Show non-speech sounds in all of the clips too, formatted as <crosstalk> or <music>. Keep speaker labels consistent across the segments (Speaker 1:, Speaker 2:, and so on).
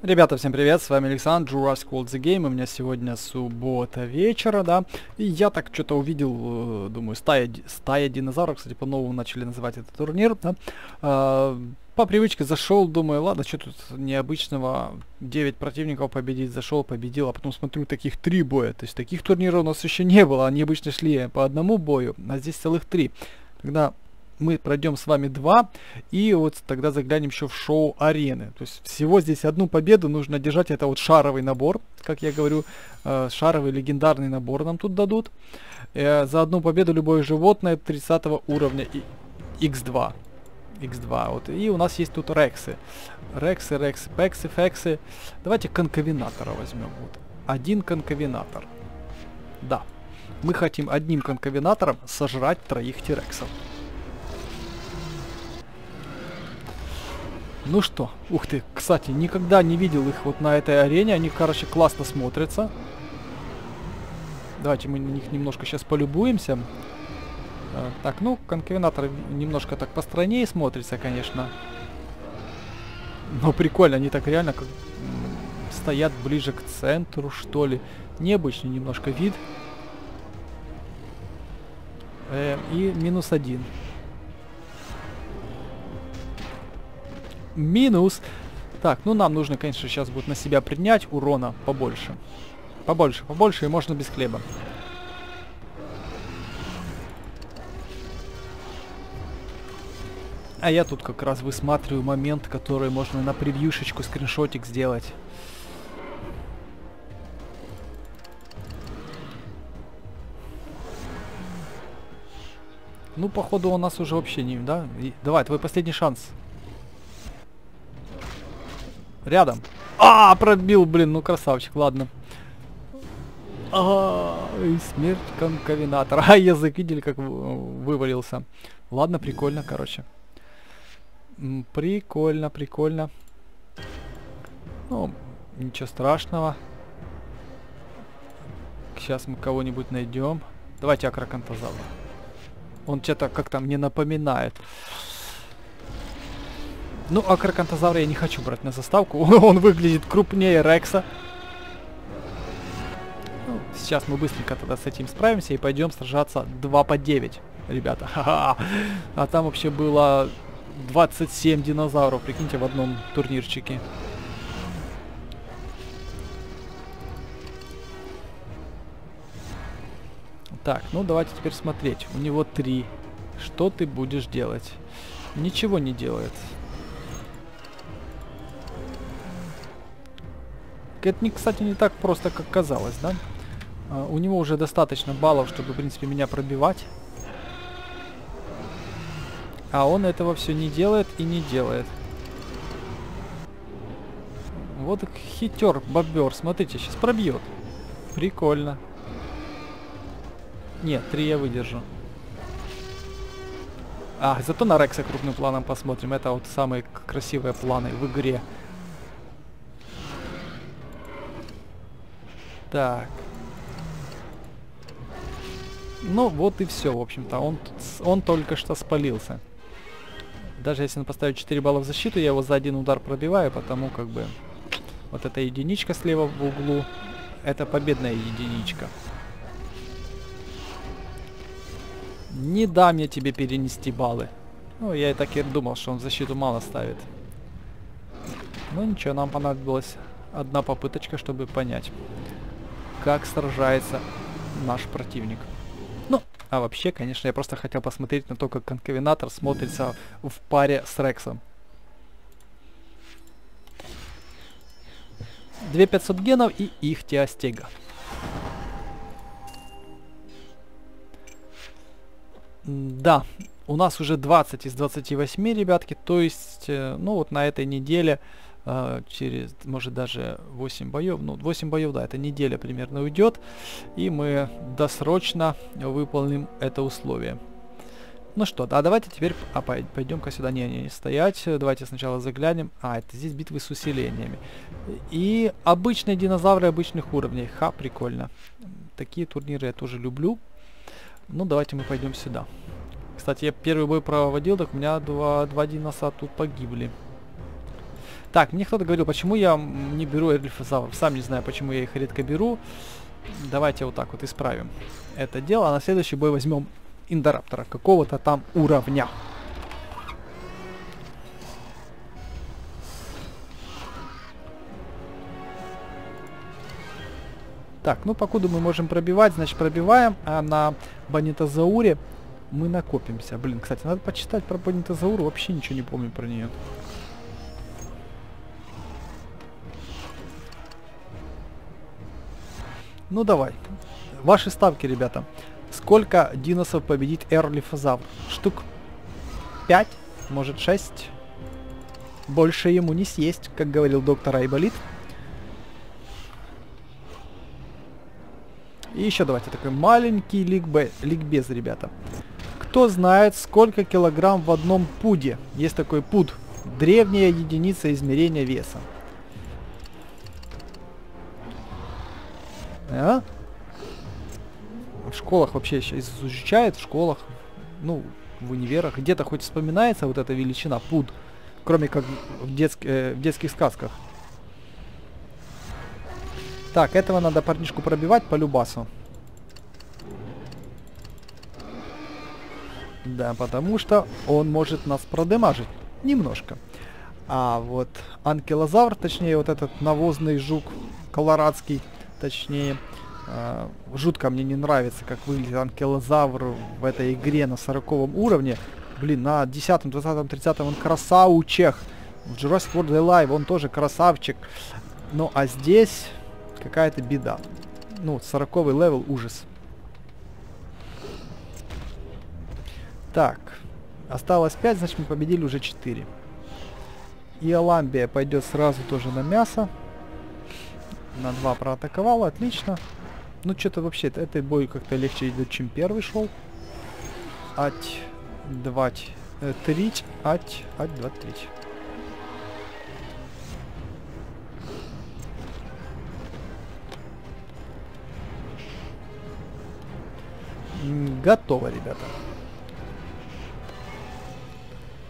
Speaker 1: Ребята, всем привет, с вами Александр, Jurassic World The Game, у меня сегодня суббота вечера, да, и я так что-то увидел, э, думаю, стая, стая динозавров, кстати, по-новому начали называть этот турнир, да, а, по привычке зашел, думаю, ладно, что тут необычного, 9 противников победить, зашел, победил, а потом смотрю, таких три боя, то есть таких турниров у нас еще не было, они обычно шли по одному бою, а здесь целых три. Тогда мы пройдем с вами два, и вот тогда заглянем еще в шоу арены. То есть всего здесь одну победу нужно держать, это вот шаровый набор, как я говорю, э, шаровый легендарный набор нам тут дадут. Э, за одну победу любое животное 30 уровня и x2. x2, вот, и у нас есть тут рексы. Рексы, рексы, пексы, фексы. Давайте конковинатора возьмем, вот. Один конковинатор. Да. Мы хотим одним конковинатором сожрать троих тирексов. Ну что, ух ты, кстати, никогда не видел их вот на этой арене, они, короче, классно смотрятся. Давайте мы на них немножко сейчас полюбуемся. А, так, ну, конквенатор немножко так постраннее смотрится, конечно. Но прикольно, они так реально как стоят ближе к центру, что ли. Необычный немножко вид. Э, и минус один. Минус. Так, ну нам нужно, конечно, сейчас будет на себя принять урона побольше. Побольше, побольше, и можно без хлеба. А я тут как раз высматриваю момент, который можно на превьюшечку скриншотик сделать. Ну, походу, у нас уже вообще не... Да? И, давай, твой последний шанс. Рядом. А, пробил, блин, ну красавчик, ладно. А, и смерть конковинатора. <laughs> А, язык, видели, как вывалился. Ладно, прикольно, короче. Прикольно, прикольно. Ну, ничего страшного. Сейчас мы кого-нибудь найдем. Давайте акрокантозавра. Он что-то как-то мне напоминает. Ну, а кракантозавра я не хочу брать на заставку. <laughs> Он выглядит крупнее Рекса. Ну, сейчас мы быстренько тогда с этим справимся и пойдем сражаться 2 по 9, ребята. <laughs> Ха -ха. А там вообще было 27 динозавров, прикиньте, в одном турнирчике. Так, ну давайте теперь смотреть. У него три. Что ты будешь делать? Ничего не делает. Это, не, кстати, не так просто, как казалось, да? А, у него уже достаточно баллов, чтобы, в принципе, меня пробивать. А он этого все не делает и не делает. Вот хитер, бобер. Смотрите, сейчас пробьет. Прикольно. Нет, три я выдержу. А, зато на Рекса крупным планом посмотрим. Это вот самые красивые планы в игре. Так. Ну, вот и все, в общем-то. Он, он только что спалился. Даже если он поставит 4 балла в защиту, я его за один удар пробиваю, потому как бы... Вот эта единичка слева в углу, это победная единичка. Не дам я тебе перенести баллы. Ну, я и так и думал, что он в защиту мало ставит. Ну ничего, нам понадобилась одна попыточка, чтобы понять как сражается наш противник. Ну, а вообще, конечно, я просто хотел посмотреть на то, как конковинатор смотрится в паре с Рексом. 2500 генов и их теостега. Да, у нас уже 20 из 28, ребятки. То есть, э, ну вот на этой неделе а, через, может, даже 8 боев. Ну, 8 боев, да, это неделя примерно уйдет. И мы досрочно выполним это условие. Ну что, а давайте теперь а, пойдем-ка сюда. Не, не, не стоять. Давайте сначала заглянем. А, это здесь битвы с усилениями. И обычные динозавры обычных уровней. Ха, прикольно. Такие турниры я тоже люблю. Ну, давайте мы пойдем сюда. Кстати, я первый бой проводил, так у меня два, два диноса тут погибли. Так, мне кто-то говорил, почему я не беру эрлифозавров. Сам не знаю, почему я их редко беру. Давайте вот так вот исправим это дело. А на следующий бой возьмем Индораптора какого-то там уровня. Так, ну покуда мы можем пробивать, значит пробиваем, а на Банитозауре мы накопимся. Блин, кстати, надо почитать про Банитозауру, вообще ничего не помню про нее. Ну давай. Ваши ставки, ребята. Сколько диносов победит Эрлифозавр? Штук 5, может 6. Больше ему не съесть, как говорил доктор Айболит. И еще давайте такой маленький ликбе, ликбез, ребята. Кто знает, сколько килограмм в одном пуде? Есть такой пуд. Древняя единица измерения веса. А? В школах вообще сейчас изучают, в школах, ну, в универах. Где-то хоть вспоминается вот эта величина, пуд. Кроме как в, детск, э, в детских сказках. Так, этого надо парнишку пробивать по любасу. Да, потому что он может нас продемажить. Немножко. А вот анкилозавр, точнее вот этот навозный жук колорадский, точнее, э, жутко мне не нравится, как выглядит анкилозавр в этой игре на 40 уровне. Блин, на 10, 20, 30 он красавчик. В Jurassic World Alive он тоже красавчик. Ну а здесь какая-то беда. Ну, 40 level ужас. Так, осталось 5, значит мы победили уже 4. И Аламбия пойдет сразу тоже на мясо. На 2 проатаковала, отлично. Ну, что-то вообще, этот бой как-то легче идет, чем первый шел. Ать, двать, э, трить, ать, ать, два, трить. Готово, ребята.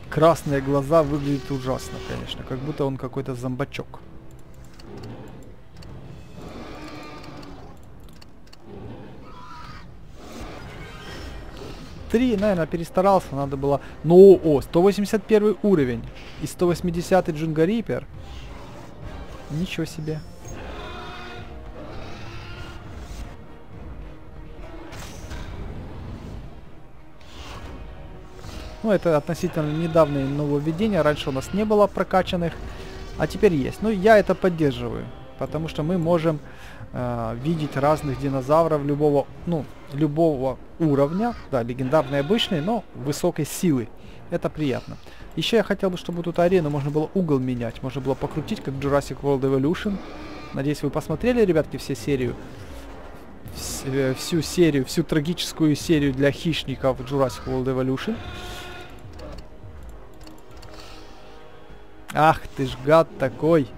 Speaker 1: Красные глаза выглядят ужасно, конечно. Как будто он какой-то зомбачок. Три, наверное, перестарался. Надо было... Ну, о, 181 уровень. И 180 Джунга Рипер. Ничего себе. Ну, это относительно недавнее нововведение. Раньше у нас не было прокачанных, а теперь есть. Ну, я это поддерживаю, потому что мы можем э, видеть разных динозавров любого, ну, любого уровня. Да, легендарные обычные, но высокой силы. Это приятно. Еще я хотел бы, чтобы тут арену можно было угол менять. Можно было покрутить, как Jurassic World Evolution. Надеюсь, вы посмотрели, ребятки, все серию. Вс э, всю серию, всю трагическую серию для хищников Jurassic World Evolution. Ах ты ж гад такой.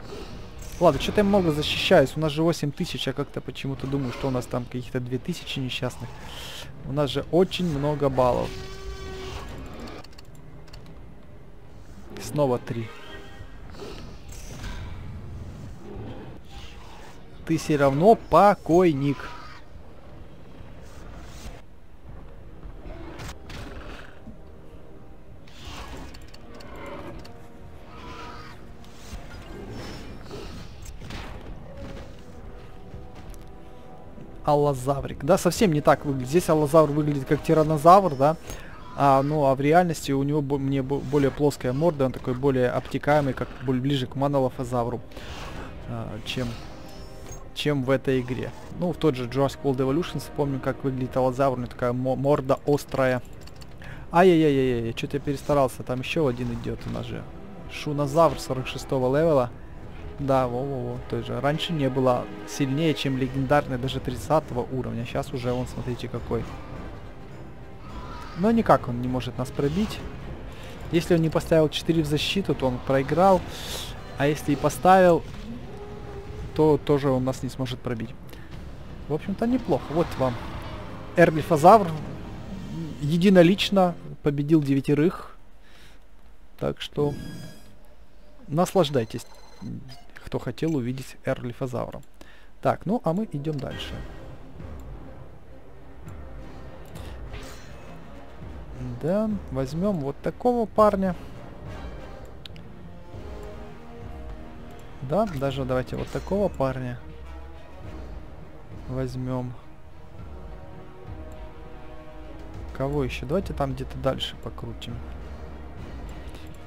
Speaker 1: Ладно, что-то я много защищаюсь. У нас же 8 тысяч, я как-то почему-то думаю, что у нас там каких-то 2000 несчастных. У нас же очень много баллов. Снова 3. Ты все равно покойник. Аллозаврик. Да, совсем не так выглядит. Здесь аллозавр выглядит как тиранозавр, да. А, ну, а в реальности у него мне более плоская морда, он такой более обтекаемый, как ближе к манолофозавру, а, чем, чем в этой игре. Ну, в тот же Jurassic World Evolution вспомню, как выглядит аллозавр, у него такая морда острая. Ай-яй-яй-яй, что-то я перестарался, там еще один идет у нас же. Шунозавр 46 левела. Да, во-во-во, той же. Раньше не было сильнее, чем легендарный даже 30 уровня. Сейчас уже он, смотрите, какой. Но никак он не может нас пробить. Если он не поставил 4 в защиту, то он проиграл. А если и поставил, то тоже он нас не сможет пробить. В общем-то, неплохо. Вот вам. Эрглифозавр единолично победил девятерых. Так что наслаждайтесь, кто хотел увидеть эрлифозавра. Так, ну а мы идем дальше. Да, возьмем вот такого парня. Да, даже давайте вот такого парня возьмем. Кого еще? Давайте там где-то дальше покрутим.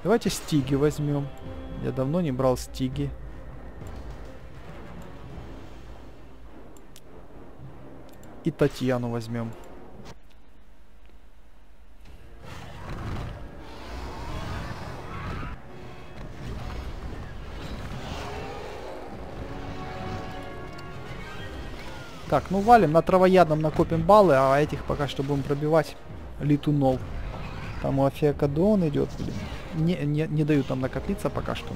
Speaker 1: Давайте стиги возьмем. Я давно не брал стиги. И Татьяну возьмем. Так, ну валим, на травоядном накопим баллы, а этих пока что будем пробивать летунов. Там у Афиакадон идет, блин. Не, не, не дают нам накопиться пока что.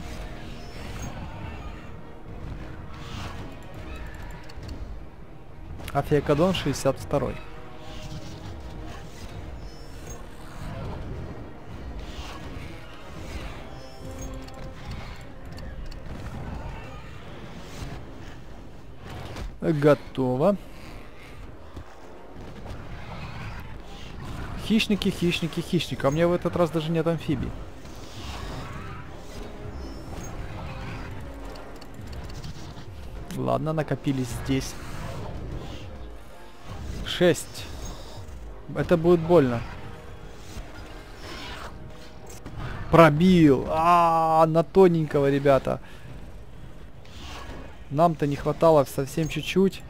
Speaker 1: Афиакадон 62 -й. Готово. Хищники, хищники, хищники. А у меня в этот раз даже нет амфибий. Ладно, накопились здесь. Шесть. Это будет больно. Пробил. А, -а, -а на тоненького, ребята. Нам-то не хватало совсем чуть-чуть.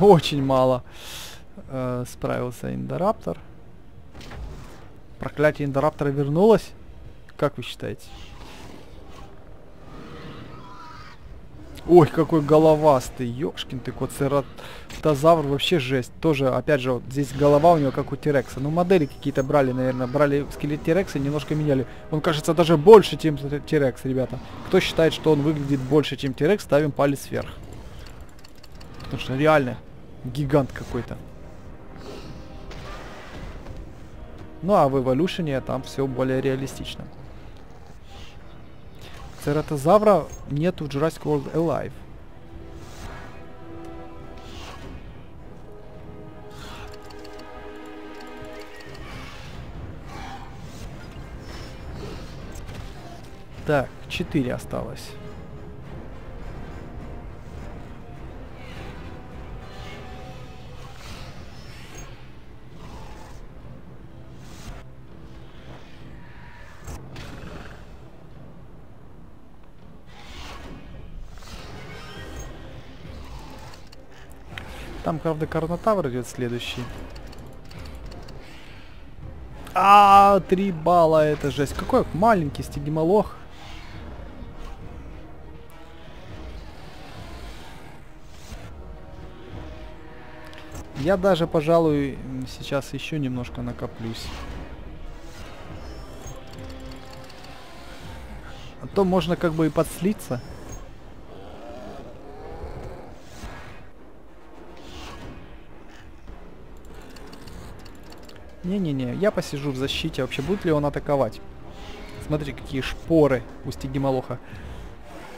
Speaker 1: Очень мало э, справился Индораптор. Проклятие Индораптора вернулось? Как вы считаете? Ой, какой головастый, ёшкин ты кот, цератозавр, вообще жесть. Тоже, опять же, вот здесь голова у него как у Тирекса. Ну, модели какие-то брали, наверное, брали скелет Тирекса и немножко меняли. Он кажется даже больше, чем Тирекс, ребята. Кто считает, что он выглядит больше, чем Тирекс, ставим палец вверх. Потому что реально гигант какой-то. Ну, а в Эволюшене там все более реалистично. Цератозавра нету в Jurassic World Alive. Так, 4 осталось. Там, правда, Карнотавр идет следующий. А, три балла, это жесть. Какой маленький стигимолох. Я даже, пожалуй, сейчас еще немножко накоплюсь. А то можно как бы и подслиться. Не-не-не, я посижу в защите. Вообще, будет ли он атаковать? Смотри, какие шпоры у Стигималоха.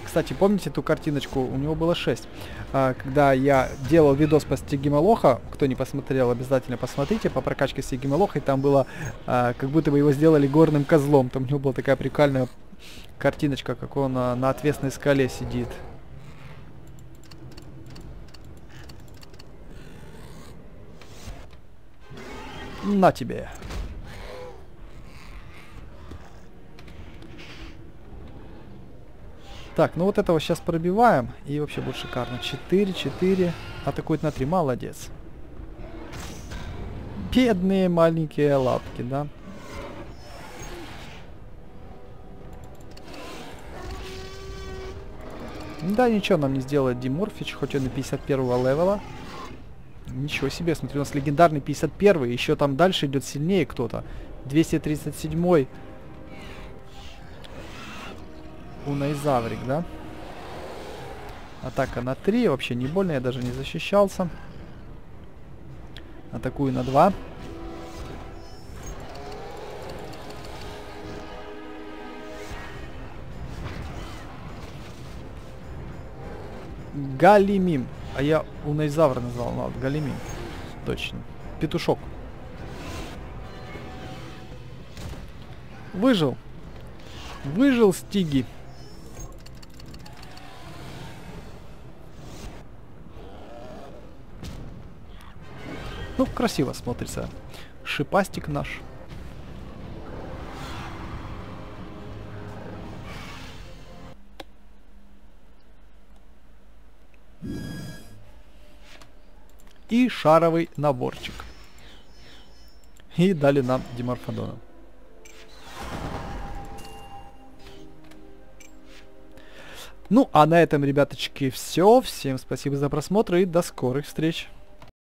Speaker 1: Кстати, помните эту картиночку? У него было 6. А, когда я делал видос по Стигималоха, кто не посмотрел, обязательно посмотрите, по прокачке Стигималоха, и там было, а, как будто бы его сделали горным козлом. Там у него была такая прикольная картиночка, как он а, на отвесной скале сидит. На тебе. Так, ну вот этого сейчас пробиваем. И вообще будет шикарно. 4, 4. Атакует на 3. Молодец. Бедные маленькие лапки, да? Да, ничего нам не сделает Диморфич, хоть он и 51 левела. Ничего себе, смотри, у нас легендарный 51 еще там дальше идет сильнее кто-то. 237-й. Унаизаврик, да? Атака на 3, вообще не больно, я даже не защищался. Атакую на 2. Галимим. А я унайзавра назвал, ну ладно, Галимим. Точно. Петушок. Выжил. Выжил Стиги. Ну, красиво смотрится. Шипастик наш. И шаровый наборчик. И дали нам Диморфодона. Ну, а на этом, ребяточки, все. Всем спасибо за просмотр и до скорых встреч.